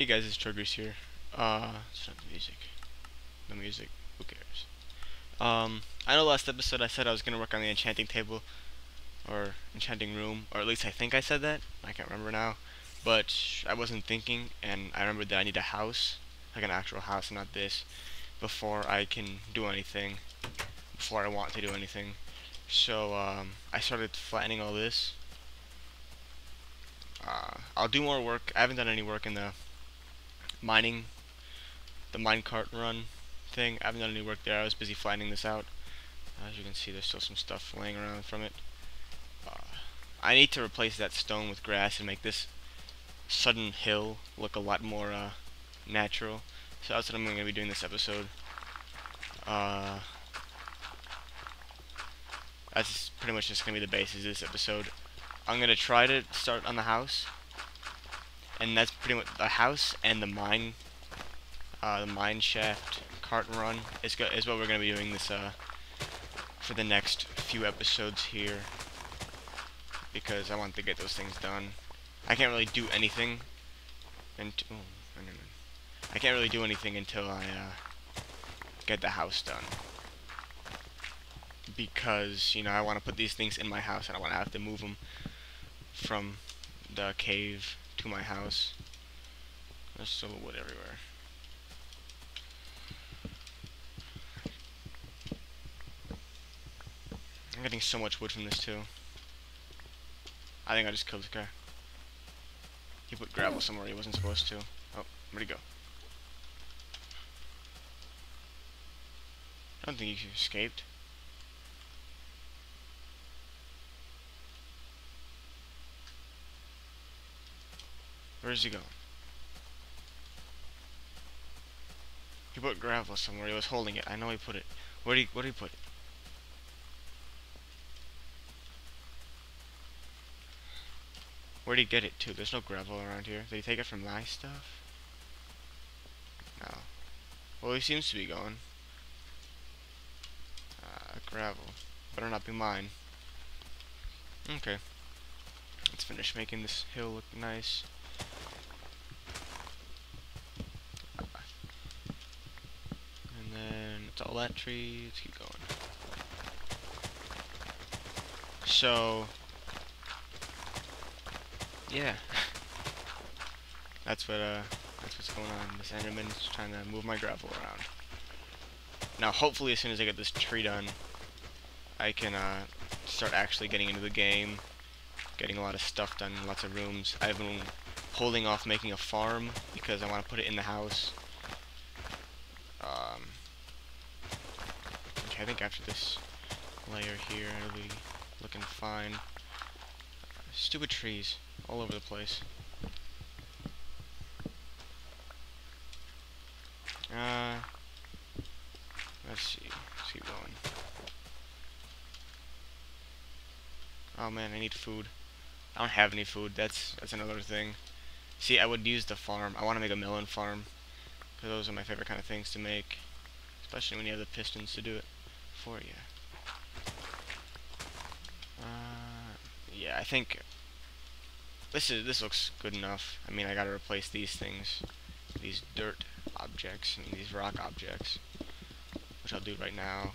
Hey guys, it's Trogrees here. Uh, it's not the music. The music, who cares? Um, I know last episode I said I was gonna work on the enchanting table, or enchanting room, or at least I think I said that. I can't remember now. But I wasn't thinking, and I remembered that I need a house, like an actual house, not this, before I can do anything, before I want to do anything. So, um, I started flattening all this. Uh, I'll do more work. I haven't done any work in the mining, the minecart run thing. I haven't done any work there. I was busy flattening this out. As you can see, there's still some stuff laying around from it. Uh, I need to replace that stone with grass and make this sudden hill look a lot more uh, natural. So that's what I'm going to be doing this episode. Uh, that's pretty much just going to be the basis of this episode. I'm going to try to start on the house and that's pretty much the house and the mine, uh, the mine shaft cart run is, is what we're gonna be doing this uh, for the next few episodes here because I want to get those things done. I can't really do anything until oh, no. I can't really do anything until I uh, get the house done because you know I want to put these things in my house and I want to have to move them from the cave to my house. There's still wood everywhere. I'm getting so much wood from this too. I think I just killed the guy. He put gravel oh. somewhere he wasn't supposed to. Oh, where'd he go? I don't think he escaped. Where's he going? He put gravel somewhere. He was holding it. I know he put it. Where did he, where did he put it? Where'd he get it to? There's no gravel around here. Did he take it from my stuff? No. Well, he seems to be going. Uh, gravel. Better not be mine. Okay. Let's finish making this hill look nice. All that tree. Let's keep going. So, yeah, that's what uh, that's what's going on. This Enderman is trying to move my gravel around. Now, hopefully, as soon as I get this tree done, I can uh, start actually getting into the game, getting a lot of stuff done, lots of rooms. I've been holding off making a farm because I want to put it in the house. Um, I think after this layer here, it'll be looking fine. Stupid trees all over the place. Uh, let's see. Let's keep going. Oh man, I need food. I don't have any food. That's that's another thing. See, I would use the farm. I want to make a melon farm. Because those are my favorite kind of things to make. Especially when you have the pistons to do it for you. Uh, yeah, I think this is this looks good enough. I mean, I gotta replace these things, these dirt objects, mean these rock objects, which I'll do right now.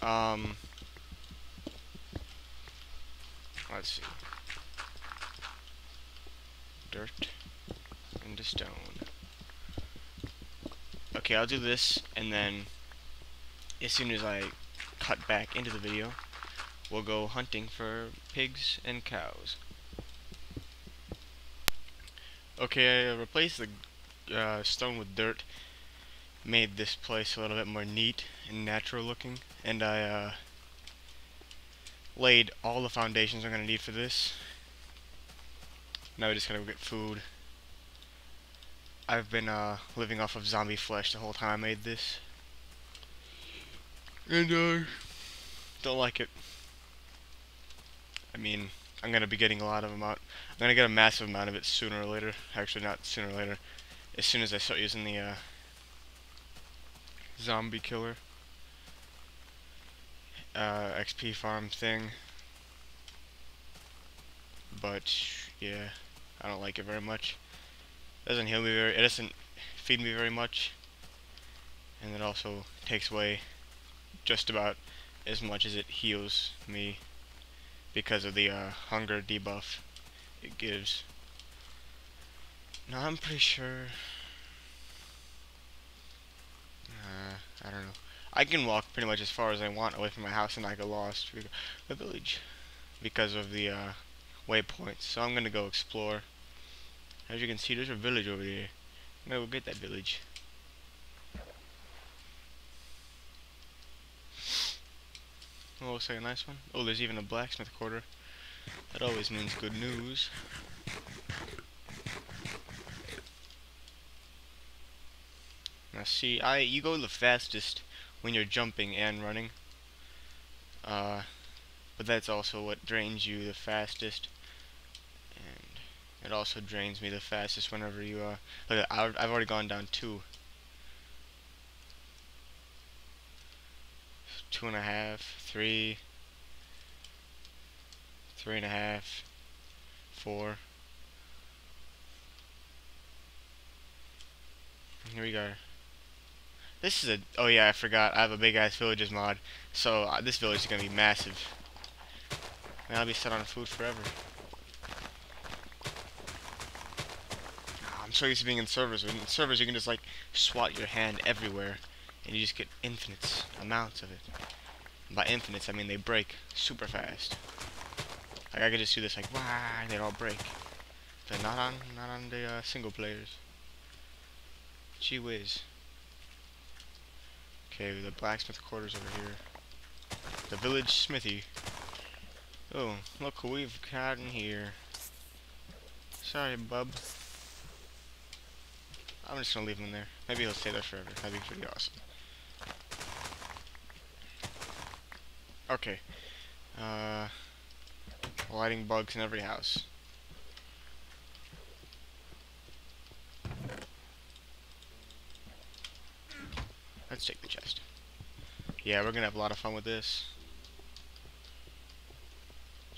Um, let's see, dirt into stone. Okay, I'll do this, and then as soon as I cut back into the video, we'll go hunting for pigs and cows. Okay, I replaced the uh, stone with dirt, made this place a little bit more neat and natural looking, and I uh, laid all the foundations I'm going to need for this. Now we just gotta go get food. I've been uh, living off of zombie flesh the whole time I made this. And, uh, don't like it. I mean, I'm gonna be getting a lot of them out. I'm gonna get a massive amount of it sooner or later. Actually, not sooner or later. As soon as I start using the, uh, zombie killer, uh, XP farm thing. But, yeah, I don't like it very much. It doesn't heal me very. It doesn't feed me very much, and it also takes away just about as much as it heals me because of the uh, hunger debuff it gives. Now I'm pretty sure. Uh, I don't know. I can walk pretty much as far as I want away from my house and I get lost the village because of the uh, waypoints. So I'm gonna go explore. As you can see, there's a village over there. I'm gonna go get that village. Oh, looks like a nice one. Oh, there's even a blacksmith quarter. That always means good news. Now see, I you go the fastest when you're jumping and running. Uh, but that's also what drains you the fastest. And it also drains me the fastest whenever you, uh, look, I've already gone down two. Two and a half, three, three and a half, four. Here we go. This is a, oh yeah, I forgot, I have a big ass villages mod, so uh, this village is going to be massive. And I'll be set on food forever. I'm so used to being in servers. In servers, you can just like swat your hand everywhere, and you just get infinite amounts of it. And by infinites, I mean they break super fast. Like I could just do this like, and they'd all break. But not on, not on the uh, single players. Gee whiz. Okay, the blacksmith quarters over here. The village smithy. Oh, look we've got in here. Sorry, bub. I'm just gonna leave him there. Maybe he'll stay there forever. That'd be pretty awesome. Okay. Uh, lighting bugs in every house. Let's take the chest. Yeah, we're gonna have a lot of fun with this.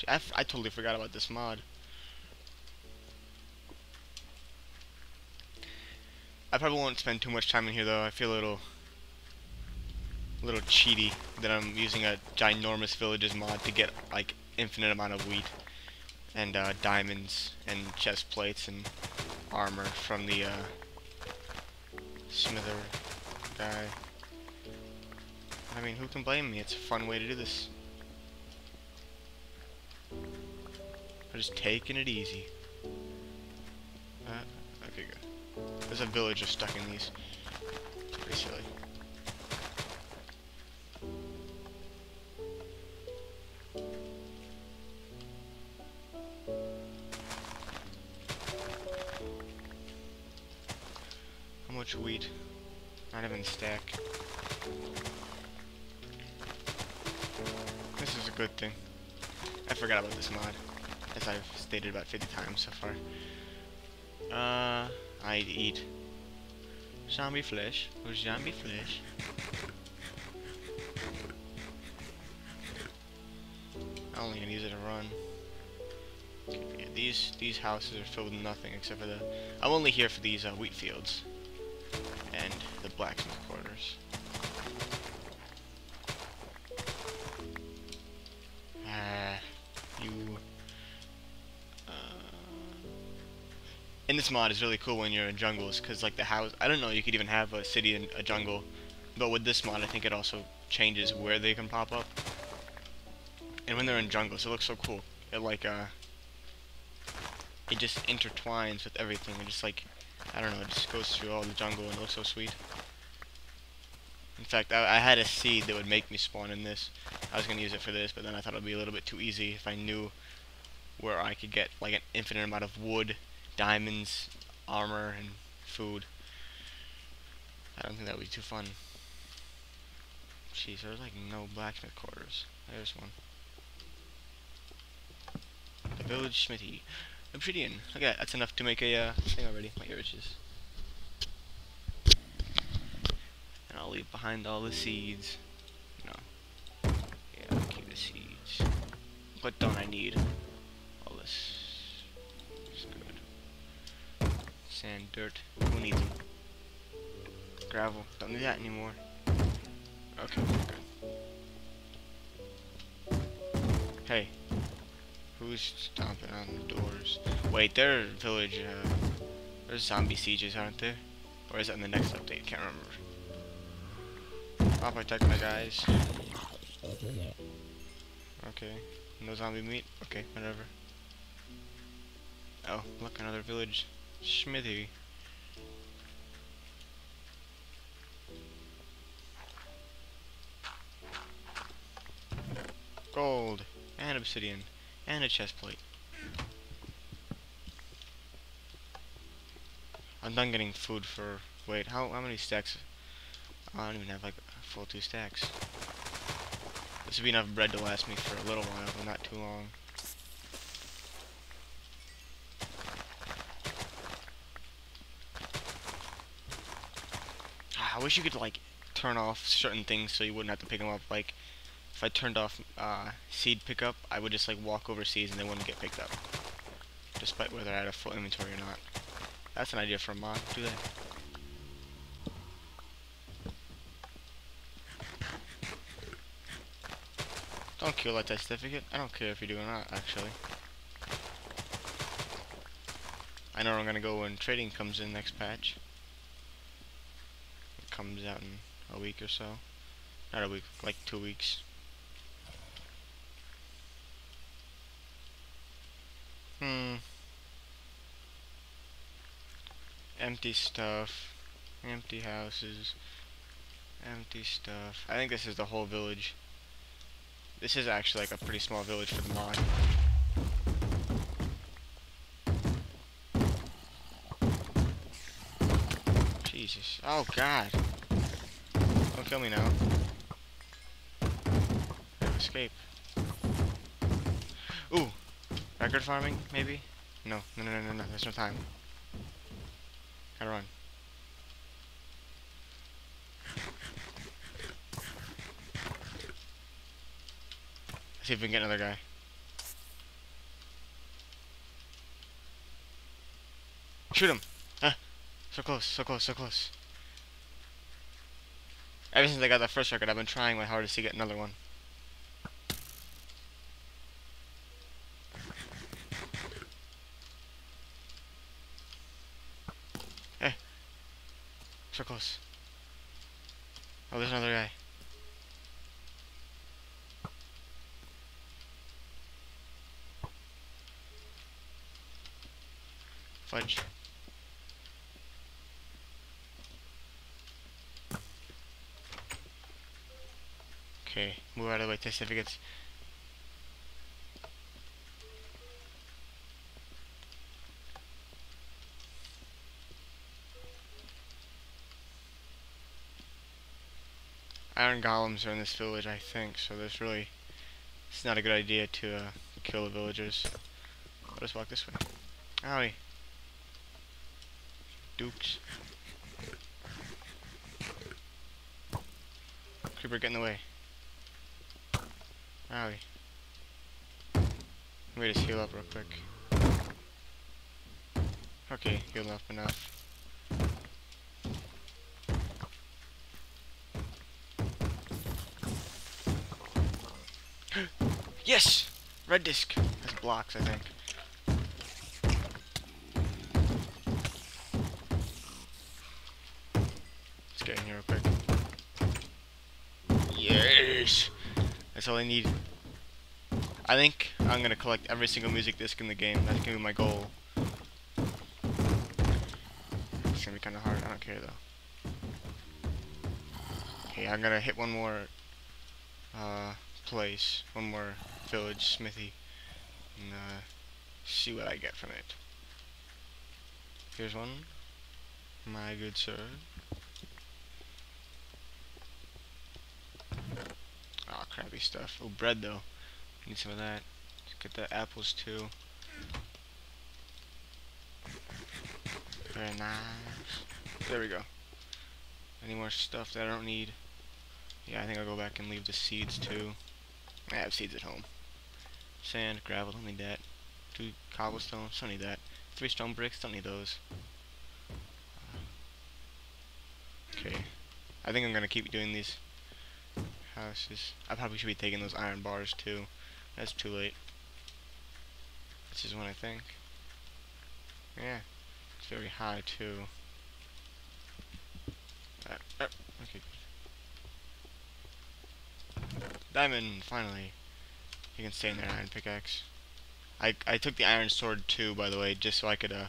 I, I totally forgot about this mod. I probably won't spend too much time in here though. I feel a little, cheaty that I'm using a ginormous villages mod to get like infinite amount of wheat and uh, diamonds and chest plates and armor from the uh, smither guy. I mean, who can blame me? It's a fun way to do this. I'm just taking it easy. Uh, okay, good. There's a villager stuck in these. It's pretty silly. 7 stack. This is a good thing. I forgot about this mod, as I've stated about 50 times so far. Uh, I eat zombie flesh, or zombie flesh. I only gonna use it to run. Okay, yeah, these these houses are filled with nothing except for the. I'm only here for these uh, wheat fields blacksmith quarters. in this mod is really cool when you're in jungles because like the house I don't know you could even have a city in a jungle but with this mod I think it also changes where they can pop up. And when they're in jungles it looks so cool. It like uh it just intertwines with everything. And just like I don't know it just goes through all the jungle and looks so sweet in fact I, I had a seed that would make me spawn in this I was gonna use it for this but then I thought it would be a little bit too easy if I knew where I could get like an infinite amount of wood diamonds, armor, and food. I don't think that would be too fun. Jeez, there's like no blacksmith quarters. There's one. The village smithy. Obsidian. Okay, that's enough to make a uh, thing already. My ear. And I'll leave behind all the seeds. No. Yeah, I'll keep the seeds. What don't I need? All this is good. Sand, dirt. Who needs them? Gravel. Don't need that anymore. Okay, good. Hey. Who's stomping on the doors? Wait, their village, uh, there's zombie sieges, aren't there? Or is that in the next update? Can't remember. I'll protect my guys. Okay. No zombie meat? Okay, whatever. Oh, look, another village. Smithy. Gold. And obsidian. And a chest plate. I'm done getting food for... Wait, how, how many stacks? I don't even have like full two stacks. This would be enough bread to last me for a little while, but not too long. I wish you could like turn off certain things so you wouldn't have to pick them up. Like if I turned off uh, seed pickup, I would just like walk over seeds and they wouldn't get picked up, despite whether I had a full inventory or not. That's an idea for a mod. Do that. Don't kill that testificate. I don't care if you do or not, actually. I know I'm gonna go when trading comes in next patch It comes out in a week or so. Not a week, like two weeks. Hmm. Empty stuff. Empty houses. Empty stuff. I think this is the whole village. This is actually like a pretty small village for the mod. Jesus. Oh, God. Don't kill me now. Escape. Ooh. Record farming, maybe? No. No, no, no, no. There's no time. Gotta run. Let's see if we can get another guy. Shoot him! So close, so close, so close. Ever since I got that first record, I've been trying my hardest to get another one. Hey. So close. Oh, there's another guy. Fudge. Okay, move out of the way, testificates. Iron golems are in this village, I think, so there's really... It's not a good idea to uh, kill the villagers. Let us walk this way. Howdy. Dukes. Creeper, get in the way. Owie. Let me just heal up real quick. Okay, healed up enough. yes! Red disc. That's blocks, I think. That's all I need. I think I'm gonna collect every single music disc in the game. That's gonna be my goal. It's gonna be kinda hard. I don't care though. Okay, I'm gonna hit one more uh, place, one more village, smithy, and uh, see what I get from it. Here's one. My good sir. Crappy stuff. Oh, bread though. Need some of that. Get the apples too. Very nice. There we go. Any more stuff that I don't need? Yeah, I think I'll go back and leave the seeds too. I have seeds at home. Sand, gravel, don't need that. Two cobblestone, don't need that. Three stone bricks, don't need those. Okay. I think I'm gonna keep doing these houses. I probably should be taking those iron bars too. That's too late. This is one I think. Yeah. It's very high too. Uh, uh, okay. Diamond, finally. You can stay in there, iron pickaxe. I I took the iron sword too, by the way, just so I could uh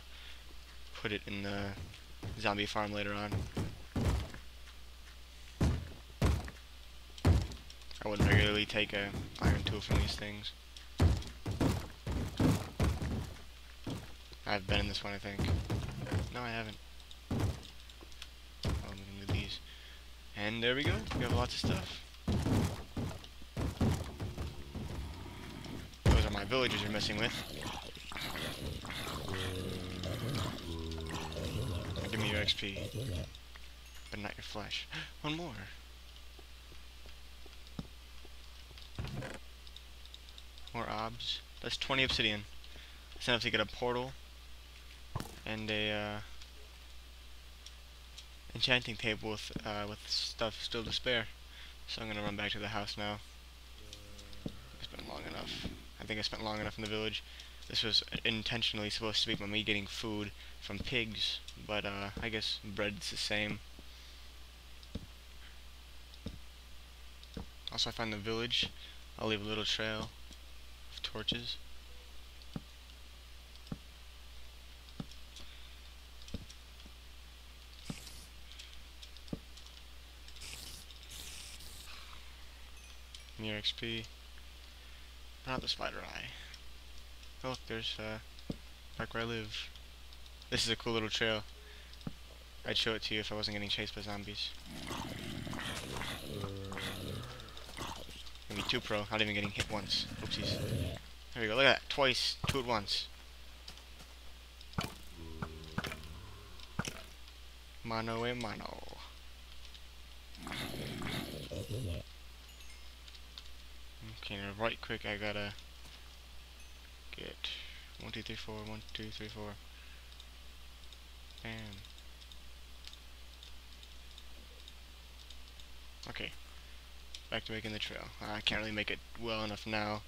put it in the zombie farm later on. I wouldn't regularly take a iron tool from these things. I've been in this one, I think. No, I haven't. Oh, I'm these. And there we go. We have lots of stuff. Those are my villagers you're messing with. Give me your XP. But not your flesh. One more. More obs. That's 20 obsidian. That's enough to get a portal and a uh, enchanting table with uh, with stuff still to spare. So I'm gonna run back to the house now. It's been long enough. I think I spent long enough in the village. This was intentionally supposed to be me getting food from pigs, but uh, I guess bread's the same. Also, I find the village. I'll leave a little trail torches. Near XP. Not the spider eye. Oh look, there's uh, back where I live. This is a cool little trail. I'd show it to you if I wasn't getting chased by zombies. Gonna be too pro, not even getting hit once. Oopsies. There we go, look at that, twice, two at once. Mano a mano. Okay, now right quick I gotta get one, two, three, four, one, two, three, four. Bam. Okay. Back to making the trail. I can't really make it well enough now.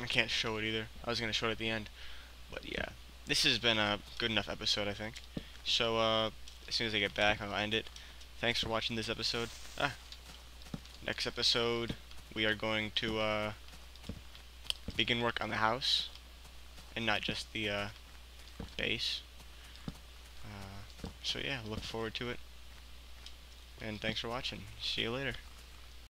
I can't show it either. I was gonna show it at the end. But yeah. This has been a good enough episode, I think. So, uh, as soon as I get back, I'll end it. Thanks for watching this episode. Ah, next episode we are going to uh, begin work on the house and not just the uh, base. Uh, so yeah, look forward to it. And thanks for watching. See you later.